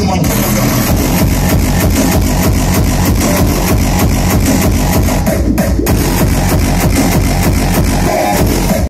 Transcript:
de uma longa